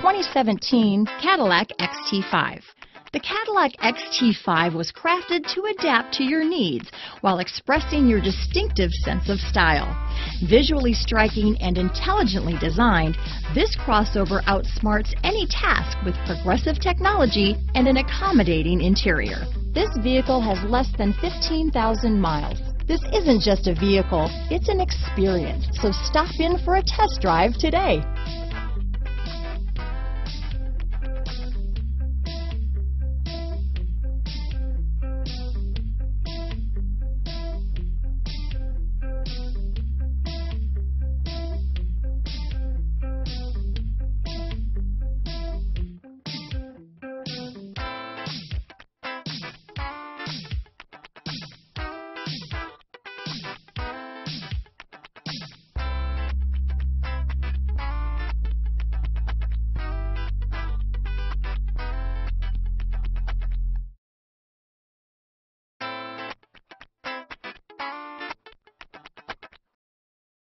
2017 Cadillac XT5. The Cadillac XT5 was crafted to adapt to your needs while expressing your distinctive sense of style. Visually striking and intelligently designed, this crossover outsmarts any task with progressive technology and an accommodating interior. This vehicle has less than 15,000 miles. This isn't just a vehicle, it's an experience. So stop in for a test drive today.